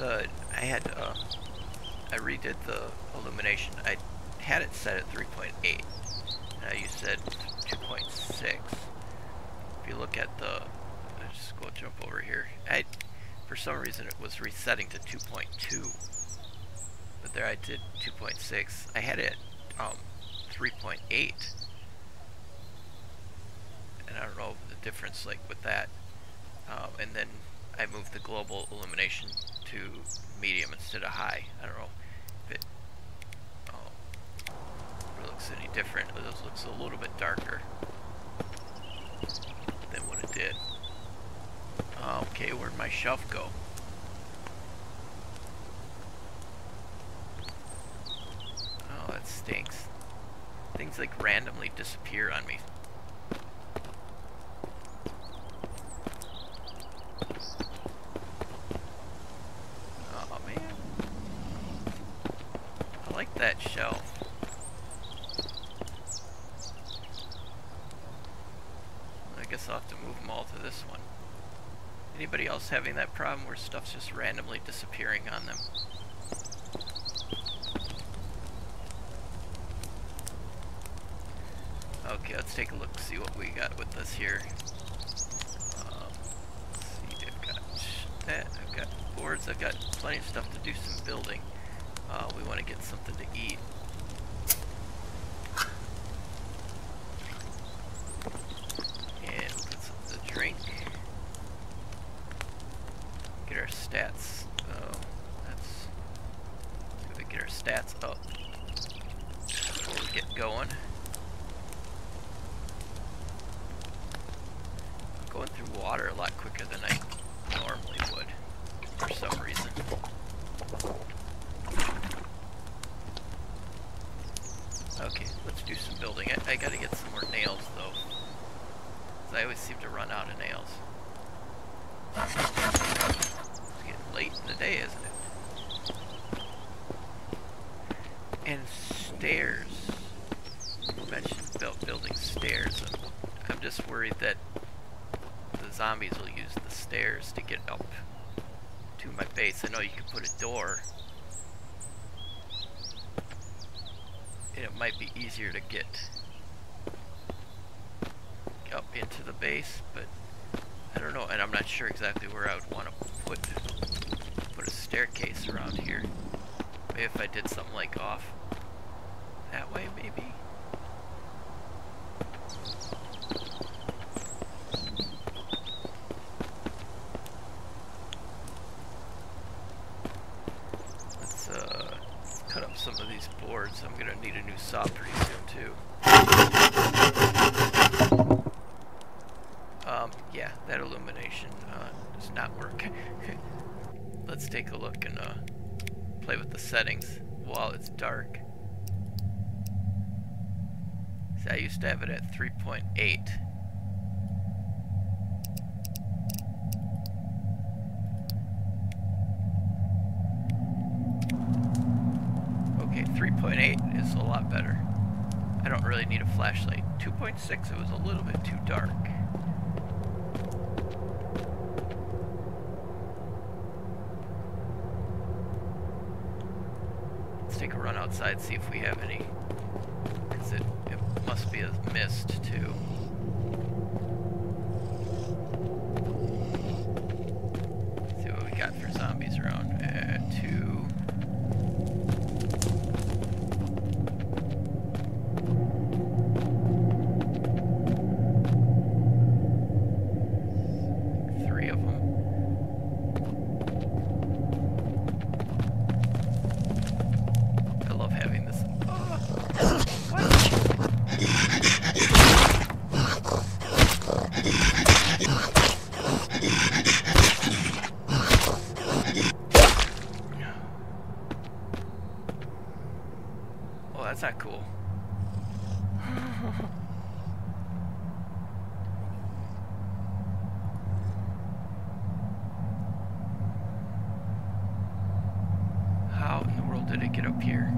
the I had uh, I redid the illumination. I had it set at 3.8. Now you said 2.6. If you look at the, let's just go jump over here. I, for some reason, it was resetting to 2.2, but there I did 2.6. I had it um 3.8, and I don't know the difference like with that. Um, and then I moved the global illumination to medium instead of high. I don't know if it, um, it looks any different. This looks a little bit darker than what it did. Okay, where'd my shelf go? Oh, that stinks. Things like randomly disappear on me. Oh man. I like that shelf. I guess I'll have to move them all to this one. Having that problem where stuff's just randomly disappearing on them? Okay, let's take a look, see what we got with this here. Um, see, I've got that, I've got boards, I've got plenty of stuff to do some building. Uh, we want to get something to eat. And we'll get something to drink. Get our stats. Oh, that's. Let's go get our stats up before we get going. I'm going through water a lot quicker than I normally would for some reason. Okay, let's do some building. I, I gotta get some more nails though. 'Cause I always seem to run out of nails. It's getting late in the day, isn't it? And stairs. You mentioned built building stairs. I'm, I'm just worried that the zombies will use the stairs to get up to I know you can put a door. And it might be easier to get up into the base, but I don't know, and I'm not sure exactly where I would want to put put a staircase around here. Maybe if I did something like off that way, maybe. Let's uh, cut up some of these boards. I'm gonna need a new saw pretty soon too. Um, yeah, that illumination uh, does not work. Let's take a look and uh, play with the settings while it's dark. See, I used to have it at 3.8. Okay, 3.8 is a lot better. I don't really need a flashlight. 2.6, it was a little bit too dark. Let's take a run outside, see if we have any. It, it must be a mist, too. see what we got for zombies around. Uh, two. Three of them. I love having this. Ah! what? Oh, that's not cool. How in the world did it get up here?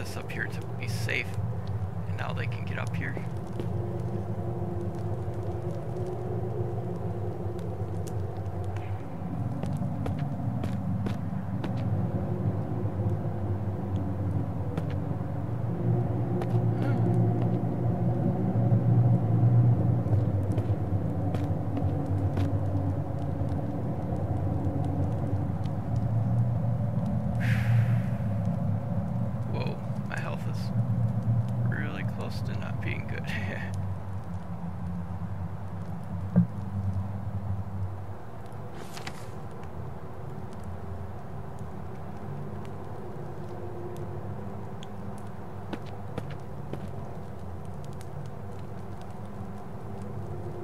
this up here to be safe. And now they can get up here. Whoa, my health is really close to not being good.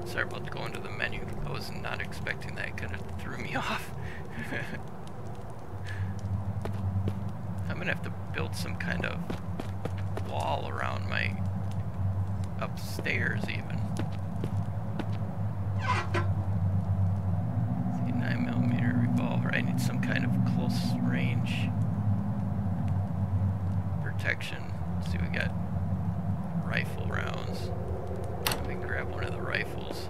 Sorry about going to the menu. I was not expecting that. It kind of threw me off. I'm gonna have to build some kind of wall around my upstairs even. See, 9 millimeter revolver. I need some kind of close range protection. see, we got rifle rounds. We can grab one of the rifles.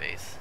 Base.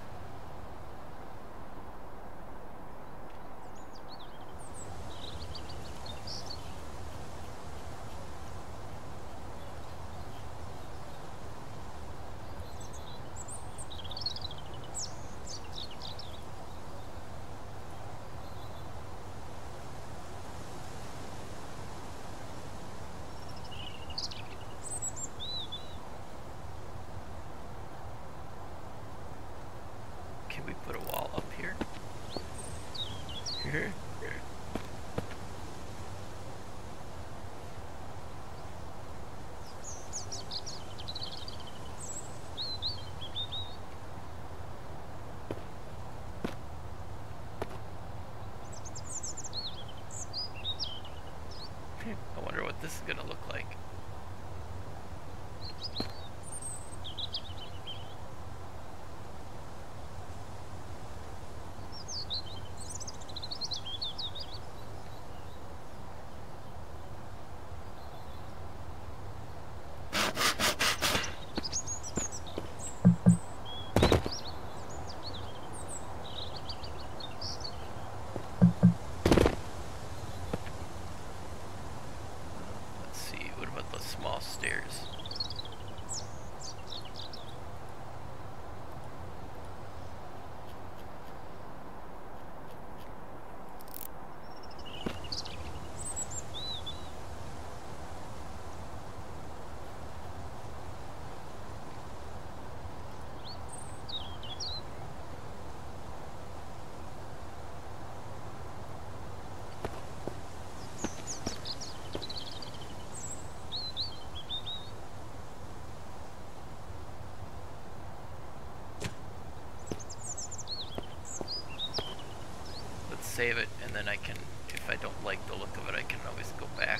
Save it, and then I can, if I don't like the look of it, I can always go back.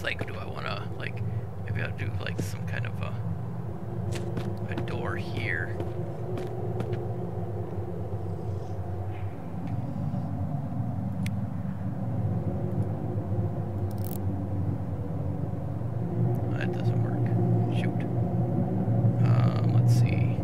It's like, do I want to, like, maybe I'll do, like, some kind of a, a door here. That doesn't work. Shoot. Um, let's see.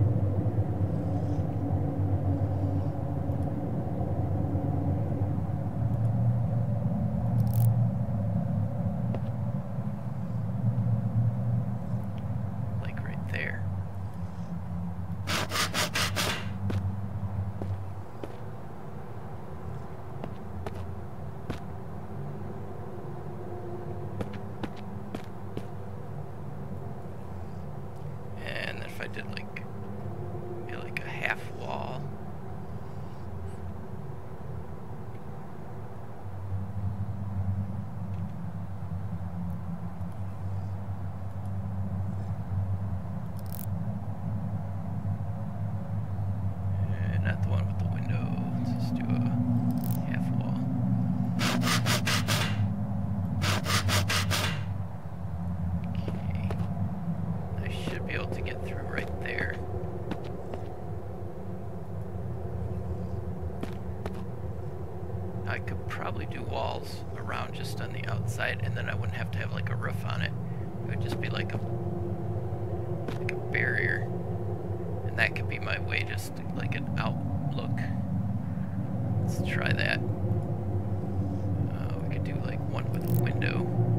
Like right there. And if I did like maybe like a half wall. And not the one with the window. Let's just do a half wall. Okay. I should be able to get through right there. I could probably do walls around just on the outside and then I wouldn't have to have like a roof on it. It would just be like a like a barrier. And that could be my way just like an outlook. Let's try that. Uh, we could do like one with a window.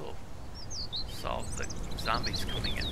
Will solve the zombies coming into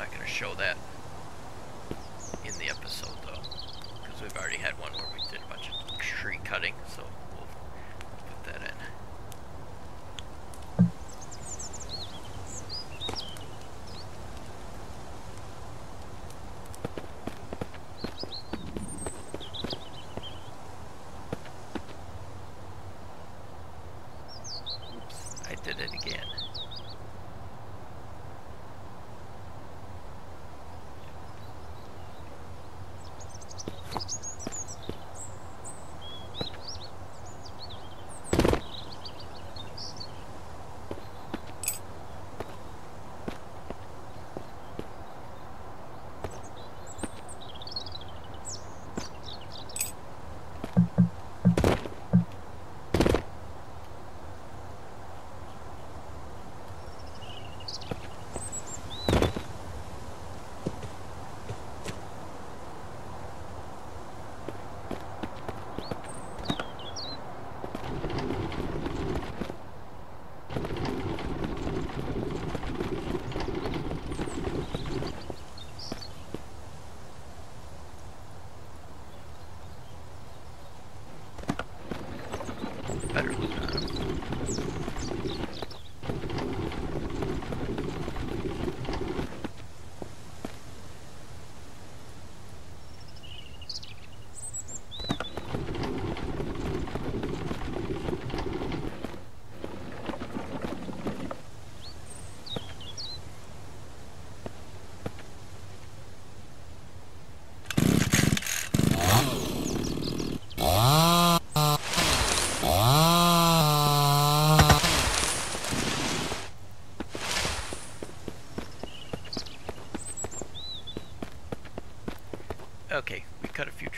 not going to show that in the episode, though. Because we've already had one where we did a bunch of tree cutting, so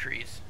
trees.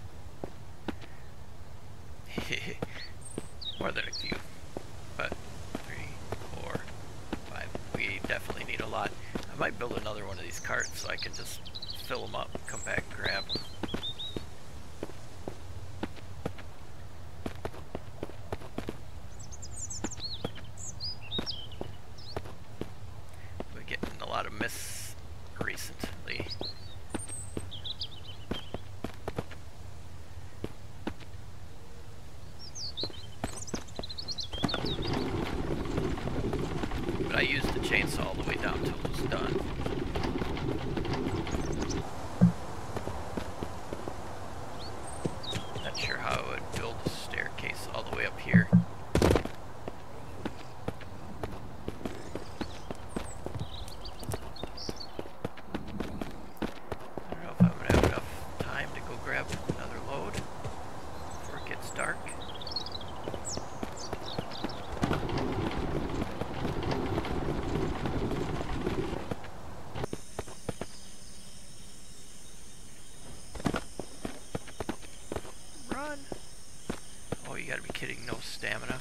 Stamina.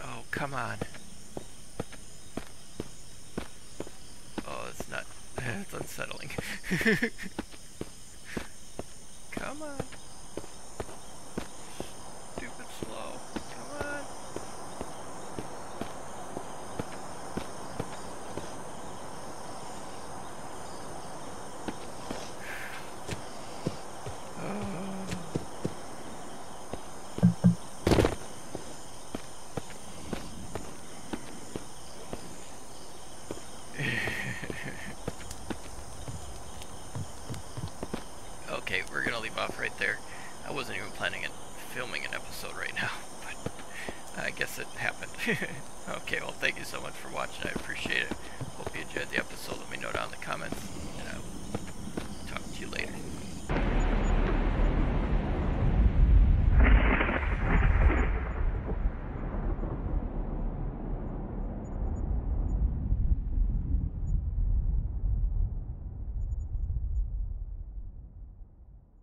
Oh, come on. Oh, it's not... it's unsettling.